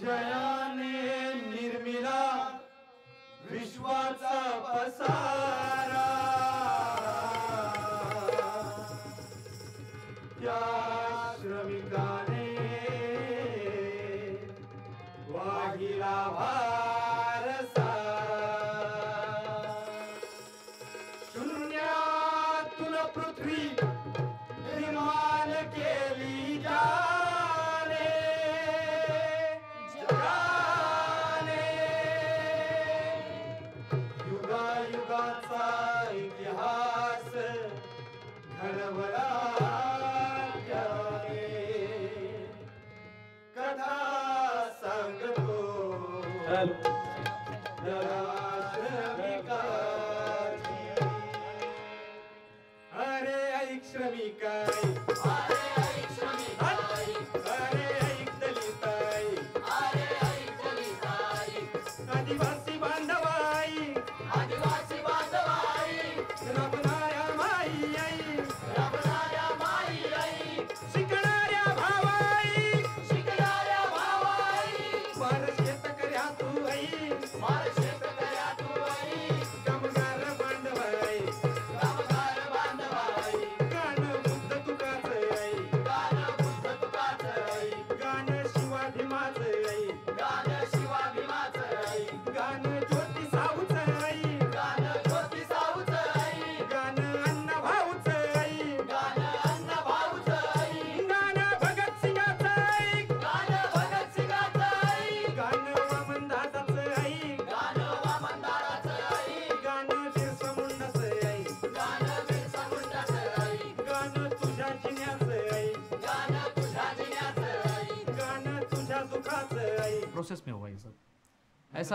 जयाने निर्मिला विश्वाचा पसा कथा संग दो।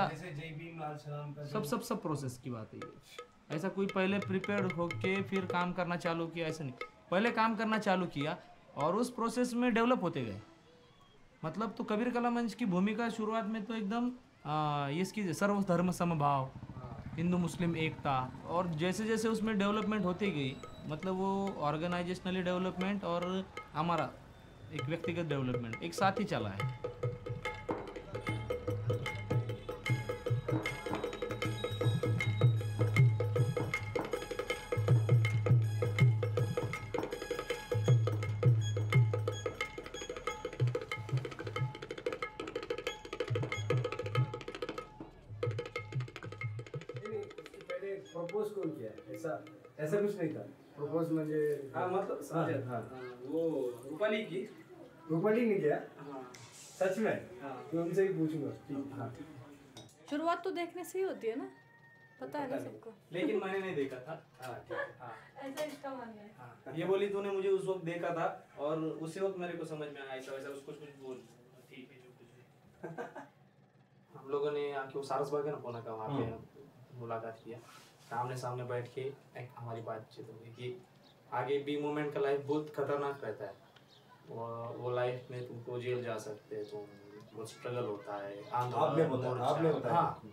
ऐसा सब सब सब प्रोसेस की बात है ये। ऐसा कोई पहले प्रिपेयर होके फिर काम करना चालू किया ऐसा नहीं। पहले काम करना चालू किया और उस प्रोसेस में डेवलप होते गए। मतलब तो कबीर कला मंच की भूमिका शुरुआत में तो एकदम आ, इसकी सर्वधर्म समभाव हिंदू मुस्लिम एकता और जैसे जैसे उसमें डेवलपमेंट होती गई मतलब वो ऑर्गेनाइजेशनली डेवलपमेंट और हमारा एक व्यक्तिगत डेवलपमेंट एक साथ ही चला है। प्रपोज कौन किया ऐसा ऐसा कुछ नहीं था। प्रपोज म्हणजे हाँ मतलब समझे। हाँ। हाँ, वो रूपाली की। रूपाली ने किया? हाँ। सच में? हाँ। मैं उनसे ही पूछूँगा। ठीक हाँ शुरुआत तो देखने से ही होती है ना? पता है ना सबको। लेकिन मैंने नहीं देखा था। हाँ ठीक हाँ। ऐसा इसका मानना है। हाँ ये बोली तूने मुझे उस वक्त देखा था और उसी वक्त मेरे को समझ में आया ऐसा वैसा उसको कुछ बोल ठीक है जो कुछ भी। हम लोगों ने आके वो सारस बाग है ना पुणे का वहाँ पे मुलाकात किया। सामने सामने बैठ के एक हमारी बातचीत हो गई कि आगे बी मोमेंट का लाइफ बहुत खतरनाक रहता है। वो वो लाइफ में तुमको जेल जा सकते हैं तुम बहुत स्ट्रगल होता है आपने बताया आपने बताया हाँ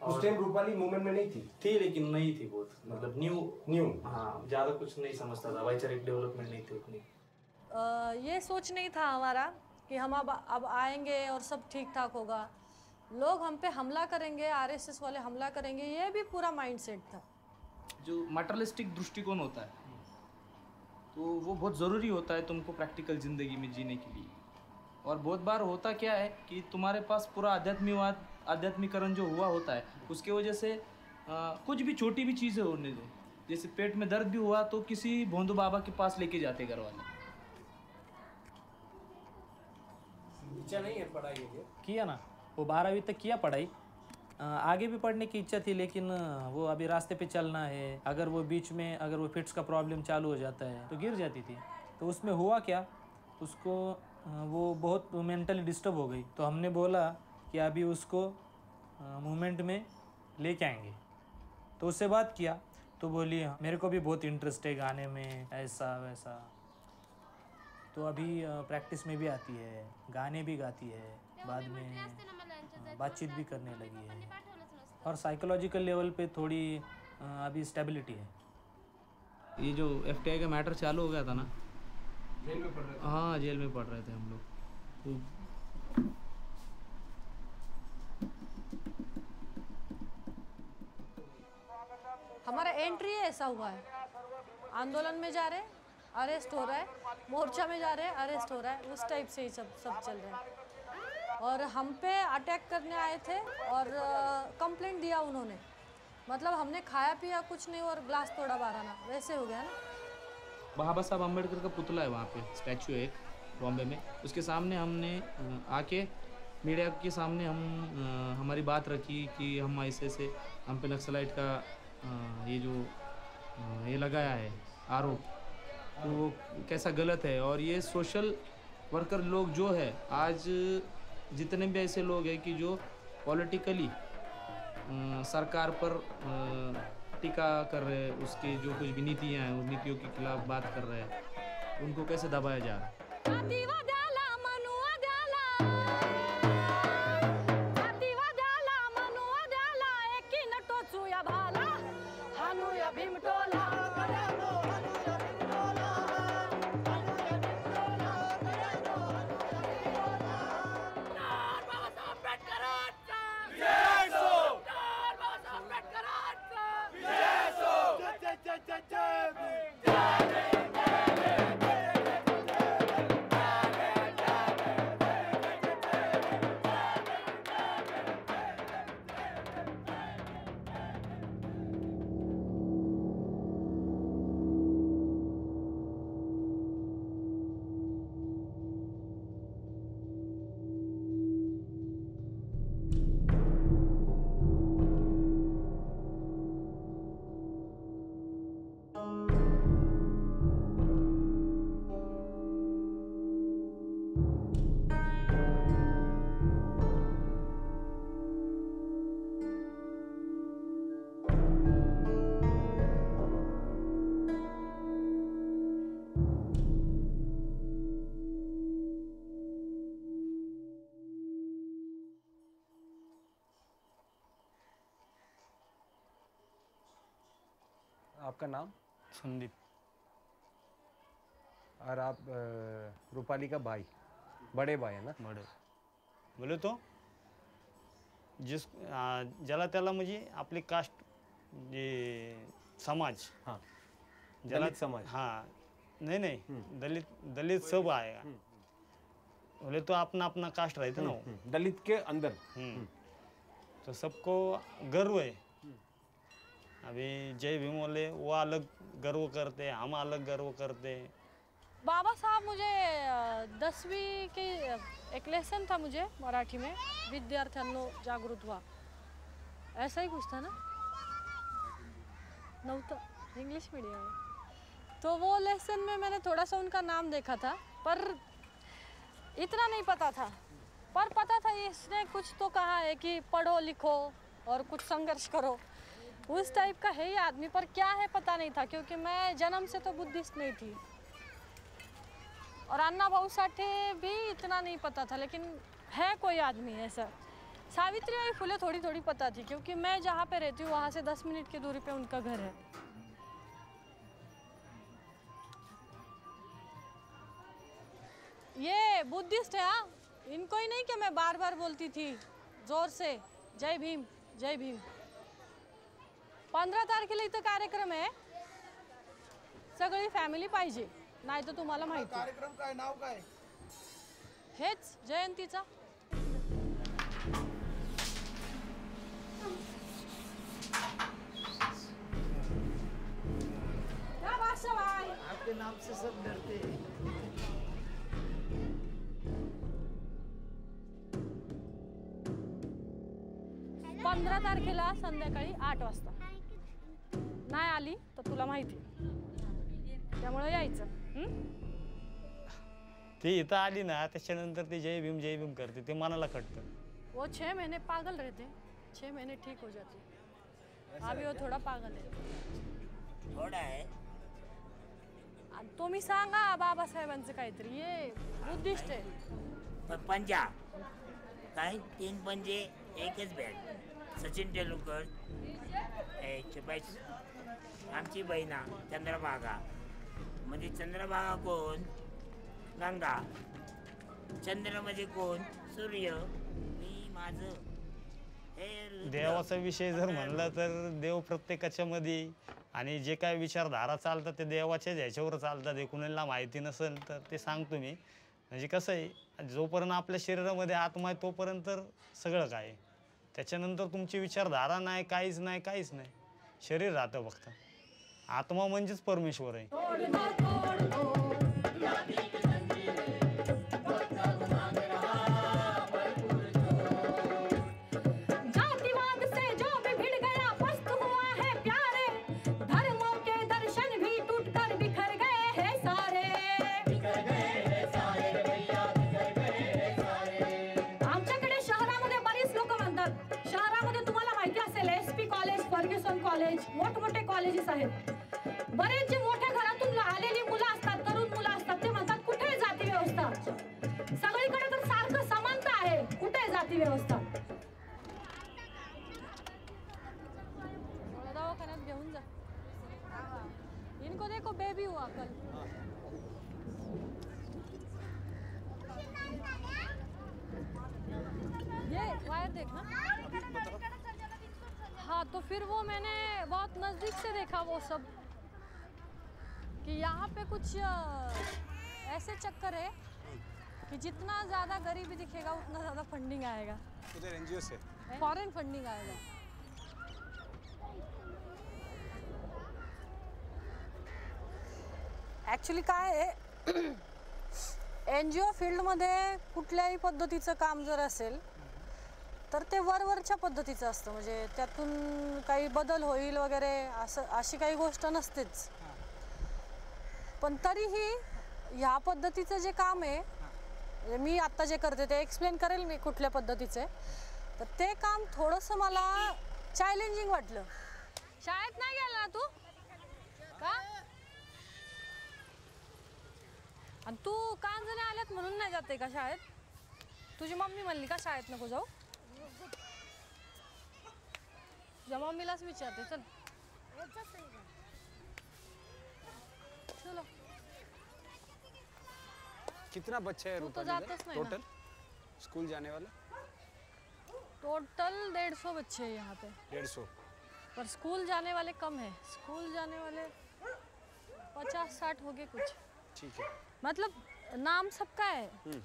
उस टाइम रूपाली मूवमेंट में नहीं थी? थी लेकिन नहीं थी बहुत मतलब न्यू न्यू हाँ ज़्यादा कुछ नहीं समझता था वैचारिक डेवलपमेंट नहीं थी उतनी। ये सोच नहीं था हमारा कि हम अब अब आएँगे और सब ठीक ठाक होगा। लोग हम पे हमला करेंगे आरएसएस वाले हमला करेंगे ये भी पूरा माइंडसेट था। जो मटरलिस्टिक दृष्टिकोण होता है तो वो बहुत ज़रूरी होता है तुमको प्रैक्टिकल ज़िंदगी में जीने के लिए। और बहुत बार होता क्या है कि तुम्हारे पास पूरा आध्यात्मिकवाद आध्यात्मिकरण जो हुआ होता है उसके वजह से आ, कुछ भी छोटी भी चीज़ें होने दे। जैसे पेट में दर्द भी हुआ तो किसी भोंदू बाबा के पास लेके जाते घर वाले नहीं है पढ़ाई किया ना? वो बारहवीं तक किया पढ़ाई। आगे भी पढ़ने की इच्छा थी लेकिन वो अभी रास्ते पे चलना है। अगर वो बीच में अगर वो फिट्स का प्रॉब्लम चालू हो जाता है तो गिर जाती थी। तो उसमें हुआ क्या? उसको वो बहुत मेंटली डिस्टर्ब हो गई। तो हमने बोला कि अभी उसको मूवमेंट में लेके आएँगे। तो उससे बात किया। तो बोली "हाँ, मेरे को भी बहुत इंटरेस्ट है गाने में ऐसा वैसा। तो अभी प्रैक्टिस में भी आती है गाने भी गाती है बाद में। बातचीत भी करने लगी है। और साइकोलॉजिकल लेवल पे थोड़ी अभी स्टेबिलिटी है। ये जो एफ़ टी का मैटर चालू हो गया था ना? जेल में पढ़ रहे हाँ जेल में पढ़ रहे थे हम लोग। तो हमारा एंट्री ऐसा हुआ है। आंदोलन में जा रहे अरेस्ट हो रहा है मोर्चा में जा रहे अरेस्ट हो रहा है उस टाइप से ही सब सब चल रहा है। और हम पे अटैक करने आए थे और कंप्लेंट दिया उन्होंने। मतलब हमने खाया पिया कुछ नहीं और ग्लास तोड़ा बारह वैसे हो गया ना? बाबा साहब अंबेडकर का पुतला है वहाँ पे, स्टैचू एक, बॉम्बे में। उसके सामने हमने आके मीडिया के सामने हम हमारी बात रखी कि हम ऐसे ऐसे हम पे नक्सलाइट का ये जो ये लगाया है आरोप तो वो कैसा गलत है? और ये सोशल वर्कर लोग जो है, आज जितने भी ऐसे लोग हैं कि जो पॉलिटिकली सरकार पर टीका कर रहे हैं, उसके जो कुछ भी नीतियाँ हैं, उन नीतियों के खिलाफ बात कर रहे हैं, उनको कैसे दबाया जा रहा है? आपका नाम? संदीप। और आप रूपाली का भाई? बड़े भाई है ना? बड़े। बोले तो। जिस आ, ज्याला त्याला म्हणजे आपली कास्ट जे समाज। हाँ। ज्याला दलित समाज। हाँ। नहीं नहीं। दलित दलित सब आएगा। बोले तो अपना अपना कास्ट रहते ना हम्म, दलित के अंदर। हम्म। तो सबको गर्व है। अभी जय भीम बोले, वो अलग गर्व करते हैं, हम अलग गर्व करते हैं। बाबा साहब मुझे दसवीं के, एक लेसन था मुझे मराठी में, विद्यार्थ्यांनो जागृत हुआ। ऐसा ही कुछ था ना? नव्हतं इंग्लिश मीडियम में तो वो लेसन में मैंने थोड़ा सा उनका नाम देखा था, पर इतना नहीं पता था। पर पता था इसने कुछ तो कहा है कि पढ़ो, लिखो और कुछ संघर्ष करो। उस टाइप का है ये आदमी, पर क्या है पता नहीं था, क्योंकि मैं जन्म से तो बुद्धिस्ट नहीं थी। और अन्ना भाऊ साठे भी इतना नहीं पता था, लेकिन है कोई आदमी ऐसा। सावित्री सावित्रीबाई फुले थोड़ी थोड़ी पता थी, क्योंकि मैं जहाँ पे रहती हूँ, वहाँ से दस मिनट की दूरी पे उनका घर है। ये बुद्धिस्ट है हाँ? इनको ही नहीं कि मैं बार बार बोलती थी, ज़ोर से, जय भीम जय भीम। पंधरा तारखेला इथं कार्यक्रम आहे. सगळी फॅमिली पाहिजे. नाही तर तुम्हाला माहिती कार्यक्रम काय नाव काय? हेच जयंतीचा. पंधरा तारखेला संध्याकाळी आठ वाजता. नाही आली तर तुला माहिती. त्यामुळे यायचं. हं? ती इथं आली ना त्याच्यानंतर ते जय भीम जय भीम करते ते मनाला कटतं वो छह महीने पागल रहते. छह महीने ठीक हो जाते. अभी वो थोड़ा पागल है थोडा आहे. आणि तुम्ही सांगा बाबासाहेबांचं काहीतरी ये बुद्धिस्ट आहे. पण पंजा काय? तीन पंजे एकच बॅट सचिन तेंडुलकर ए, आमची बहिणा चंद्रभागा. म्हणजे चंद्रभागा कोण? गंगा. चंद्र म्हणजे कोण? सूर्य. मी माझं. हे देवाचा विषय जर म्हणला तर देव प्रत्येकाच्या मध्ये आणि जे काय विचारधारा चालतात ते देवाच्याच ह्याच्यावर चालतात. हे कुणाला माहिती नसेल तर ते सांगतो मी. म्हणजे कसं आहे जोपर्यंत आपल्या शरीरामध्ये आत्मा आहे तोपर्यंत तर सगळं काय आहे. त्याच्यानंतर तुमची विचारधारा नाही काहीच नाही काहीच नाही. शरीर राहतं फक्त. आत्मा म्हणजेच परमेश्वर आहे. से देखा वो सब कि यहाँ पे कुछ ऐसे चक्कर है कि जितना ज़्यादा गरीबी दिखेगा उतना ज़्यादा फंडिंग आएगा। उधर एनजीओ से? फॉरेन फंडिंग आएगा। ॲक्च्युली काय आहे एन जी ओ फील्डमध्ये कुठल्याही पद्धतीचं काम जर असेल तर ते वरवरच्या पद्धतीचं असतं. म्हणजे त्यातून काही बदल होईल वगैरे असं अशी काही गोष्ट नसतेच. पण तरीही ह्या पद्धतीचं जे काम आहे म्हणजे मी आत्ता जे करते ते एक्सप्लेन करेल मी कुठल्या पद्धतीचे. तर ते काम थोडंसं मला चॅलेंजिंग वाटलं. शाळेत नाही गेला ना तू? का? आणि तू कांजणे आल्यात म्हणून नाही जाते का शाळेत? तुझी मम्मी म्हणली का शाळेत नको जाऊ? तुझ्या मम्मीलाच विचारते चल। चलो। कितना बच्चा है तो. टोटल स्कूल जाने वाला? टोटल डेढ़ सौ बच्चे हैं यहाँ पे। डेढ़ सौ? पर स्कूल जाने वाले कम है। स्कूल जाने वाले पचास साठ हो गए कुछ। ठीक है। मतलब नाम सबका है। हम्म।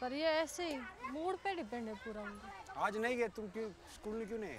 पर ये ऐसे ही मूड पे डिपेंड है पूरा उनका। आज नहीं गए तुम क्यों स्कूल में क्यों नहीं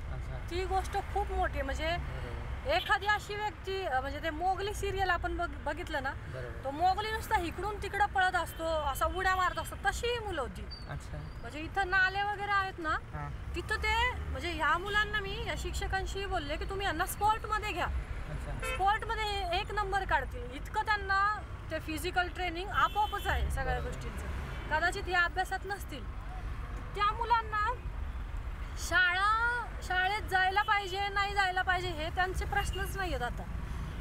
ती गोष्ट खूप मोठी म्हणजे एखादी अशी व्यक्ती म्हणजे ते मोगली सिरियल आपण बघ बघितलं ना तो मोगली नुसता इकडून तिकडं पळत असतो असा उड्या मारत असतो तशी ही मुलं होती. म्हणजे इथं नाले वगैरे आहेत ना तिथं ते म्हणजे ह्या मुलांना मी या शिक्षकांशी बोलले की तुम्ही यांना स्पोर्टमध्ये घ्या. अच्छा. स्पोर्टमध्ये एक नंबर काढतील. इतकं त्यांना ते फिजिकल ट्रेनिंग आपोआपच आहे सगळ्या गोष्टींचं. कदाचित या अभ्यासात नसतील. त्या मुलांना शाळा शाळेत जायला पाहिजे नाही जायला पाहिजे हे त्यांचे प्रश्नच नाही आहेत आता.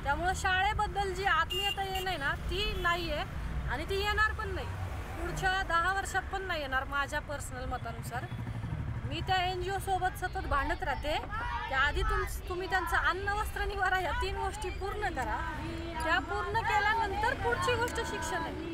त्यामुळं शाळेबद्दल जी आत्मीयता येणं आहे ना ती नाही आहे आणि ती येणार पण नाही. पुढच्या दहा वर्षात पण नाही येणार माझ्या पर्सनल मतानुसार. मी त्या एन जी ओसोबत सतत भांडत राहते. त्या आधी तुम तुम्ही त्यांचं अन्न वस्त्र निवारा ह्या तीन गोष्टी पूर्ण करा. त्या पूर्ण केल्यानंतर पुढची गोष्ट शिक्षण आहे.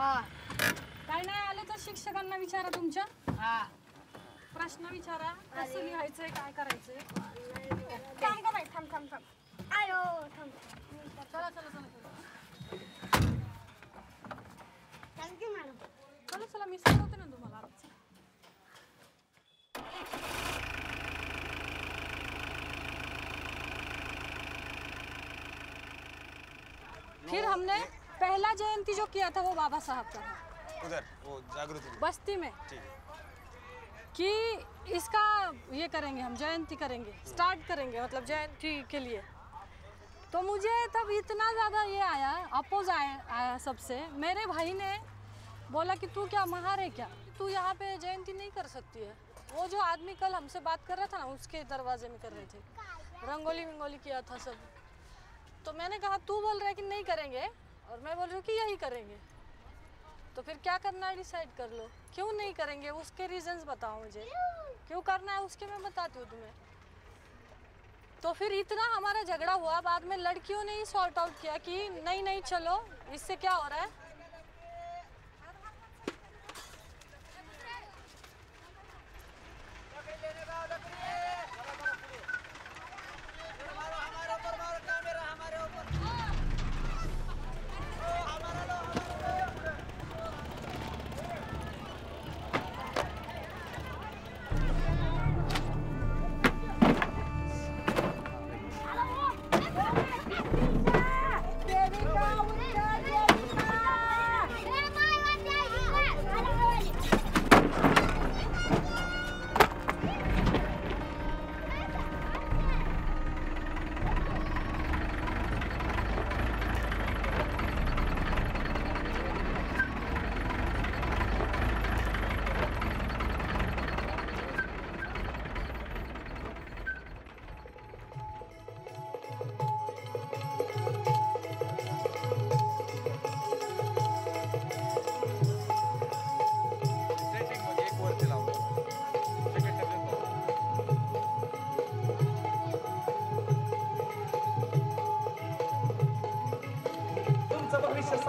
लिहा काय नाही आलं तर शिक्षकांना विचारा तुमच्या. प्रश्न विचारा कसं लिहायचंय काय करायचंय. थांब गं बाई, थांब थांब थांब. आयो थांब. चला चला चला चला. थँक्यू मॅडम चला चला मी सांगते ना तुम्हाला फिर हमने पहला जयंती जो किया था वो बाबा साहब का था। उधर वो जागृति बस्ती में। कि इसका ये करेंगे हम जयंती करेंगे स्टार्ट करेंगे मतलब जयंती के लिए। तो मुझे तब इतना ज़्यादा ये आया अपोज आया, आया सबसे। मेरे भाई ने बोला कि तू क्या महार है क्या? तू यहाँ पे जयंती नहीं कर सकती है। वो जो आदमी कल हमसे बात कर रहा था ना उसके दरवाजे में कर रहे थे। रंगोली विंगोली किया था सब। तो मैंने कहा तू बोल रहा है कि नहीं करेंगे? और मैं बोल रही हूँ कि यही करेंगे। तो फिर क्या करना है? डिसाइड कर लो। क्यों नहीं करेंगे? उसके रीजंस बताओ मुझे। क्यों करना है? उसके मैं बताती हूँ तुम्हें। तो फिर इतना हमारा झगड़ा हुआ, बाद में लड़कियों ने ही सॉर्ट आउट किया कि नहीं नहीं, चलो, इससे क्या हो रहा है?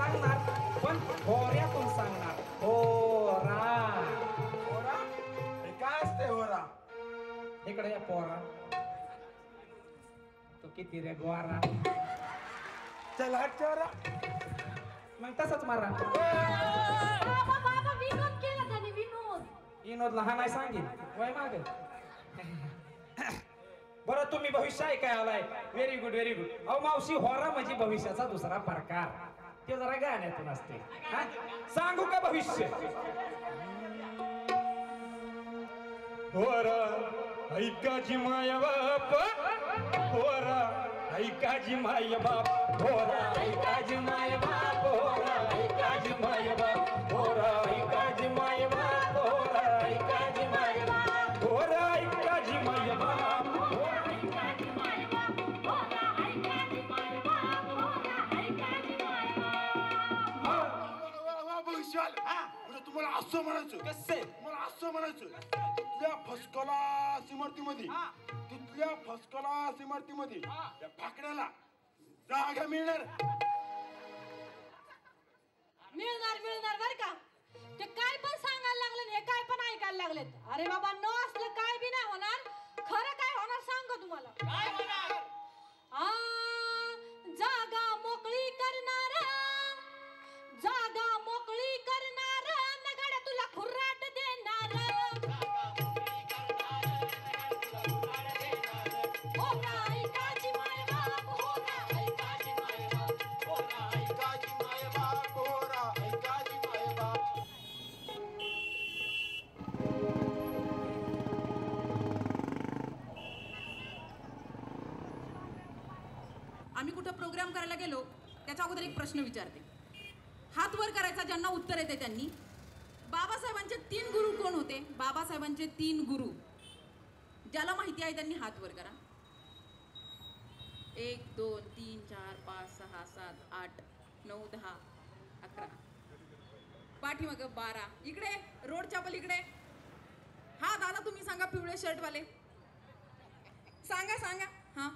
सांगणार पण होऱ्यातून सांगणार. होरा होरा काय असते होरा इकडे या पोरा. तो किती रे गोरा चल चोरा मग तसंच मारा. विनोद लहान आहे सांगेन. वय माग. बरं तुम्ही भविष्य ऐकाय आलाय. व्हेरी गुड व्हेरी गुड अहो मावशी होरा म्हणजे भविष्याचा दुसरा प्रकार. ते जरा गाण्यातून असते. सांगू का भविष्य? होरा ऐकाजी माया बाप. होरा ऐकाजी माय बाप. होरा ऐकाजी माय बाप. होरा ऐकाजी माय बाप. होरा असं म्हणायचं. कसे? मला असं म्हणायचं. तिथल्या फसकलास इमारतीमध्ये तिथल्या फसकलास इमारतीमध्ये त्या फाकड्याला जागा मिळणार. मिळणार मिळणार बर का? ते काय पण सांगायला लागले हे काय पण ऐकायला लागलेत. अरे बाबा न असलं काय बी नाही होणार. खरं काय होणार सांग प्रोग्राम करायला गेलो त्याच्या अगोदर एक प्रश्न विचारते. हात वर करायचा ज्यांना उत्तर येते त्यांनी बाबासाहेबांचे तीन गुरु कोण होते? बाबासाहेबांचे तीन गुरु. ज्याला माहिती आहे त्यांनी हात वर करा. एक दोन तीन चार पाच सहा सात आठ नऊ दहा अकरा. पाठीमाग बारा. इकडे रोडच्या पलीकडे हा दादा तुम्ही सांगा पिवळे शर्टवाले. सांगा सांगा. हा.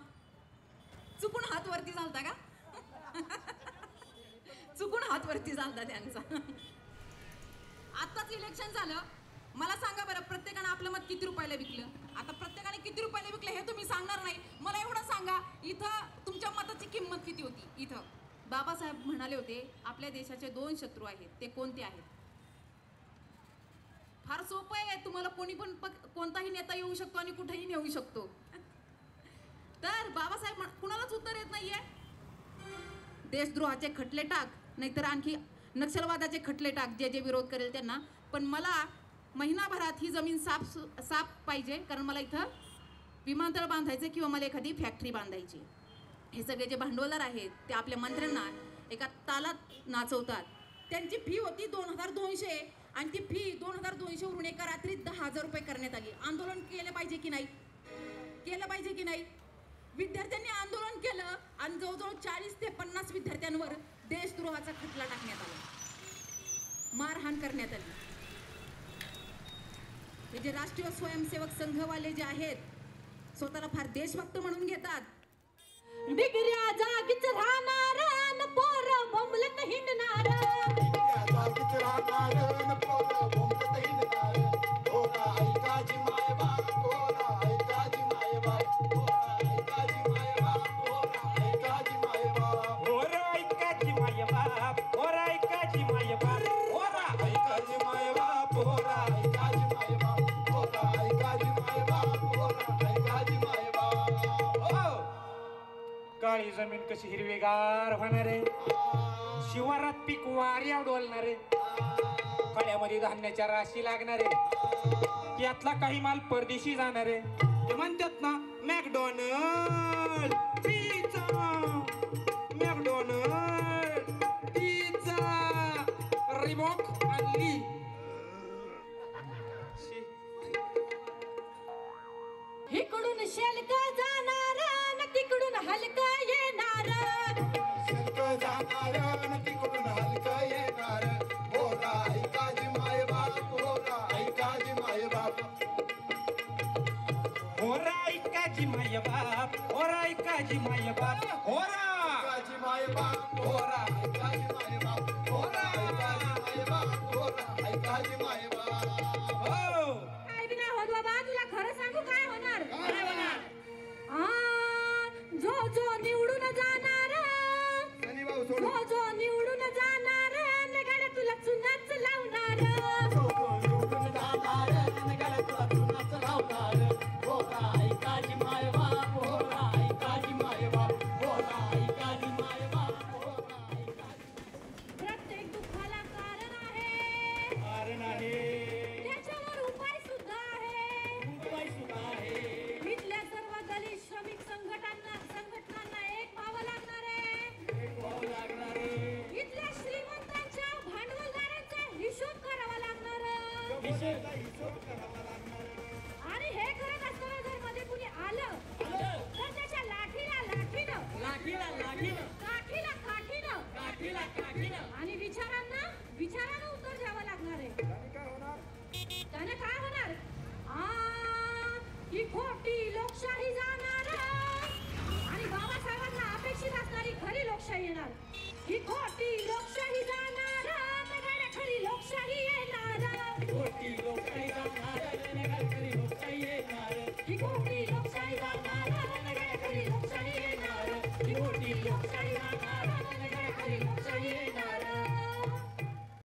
चुकून हात वरती झालता का? चुकून हात वरती झालता त्यांचा. आत्ताच इलेक्शन झालं. मला सांगा बरं प्रत्येकानं आपलं मत किती रुपयाला विकलं? आता प्रत्येकाने किती रुपयाला विकलं हे तुम्ही सांगणार नाही. मला एवढं सांगा इथं तुमच्या मताची किंमत किती होती? इथं. बाबासाहेब म्हणाले होते आपल्या देशाचे दोन शत्रू आहेत ते कोणते आहेत? फार सोपं आहे तुम्हाला कोणी पण पक- कोणताही नेता येऊ शकतो आणि कुठेही नेऊ शकतो. तर बाबासाहेब म्हण- कुणालाच उत्तर येत नाहीये. देशद्रोहाचे खटले टाक नाहीतर आणखी नक्षलवादाचे खटले टाक जे जे विरोध करेल त्यांना. पण मला महिनाभरात ही जमीन साफ सु- साफ पाहिजे कारण मला इथं विमानतळ बांधायचं किंवा मला एखादी फॅक्टरी बांधायची. हे सगळे जे भांडवलदार आहेत ते आपल्या मंत्र्यांना एका तालात नाचवतात. त्यांची फी होती दोन हजार दोनशे आणि ती फी दोन हजार दोनशेवरून एका रात्रीत दहा हजार रुपये करण्यात आली. आंदोलन केलं पाहिजे की नाही? केलं पाहिजे की नाही? विद्यार्थ्यांनी आंदोलन केलं आणि जवळजवळ चाळीस ते पन्नास विद्यार्थ्यांवर देशद्रोहाचा खटला टाकण्यात आला. मारहाण करण्यात आली. हे जे राष्ट्रीय स्वयंसेवक संघवाले जे आहेत स्वतःला फार देशभक्त म्हणून घेतात. डिग्र्या जागीच राहणार न पोरं हिंडणार. जमीन कशी हिरवीगार होणार आहे? शिवारात पीक वाऱ्या डोलणार आहे. फळ्यामध्ये धान्याच्या राशी लागणार आहे. यातला काही माल परदेशी जाणार आहे. ते म्हणतात ना McDonald pizza. McDonald pizza. Reebok आणली. शेल शेलका जाणार. न तिकडून हलका येणार. होरा ऐकाची माय बाप होरा ऐकाची माय बाप. होरा ऐकाची माय बाप होरा ऐकाची माय आणि हे करत असताना जर मध्ये कुणी आलं तर त्याच्या लाठीला लाठीनं. लाठीला लाठीनं. काठीला काठीनं. काठीला काठीनं. आणि विचारांना विचारानं उत्तर द्यावं लागणार आहे. त्याने काय होणार? आ, ही खोटी लोकशाही जाणार. आणि बाबासाहेबांना अपेक्षित असणारी खरी लोकशाही येणार. ही खोटी लोकशाही जाणार. खरी लोकशाही.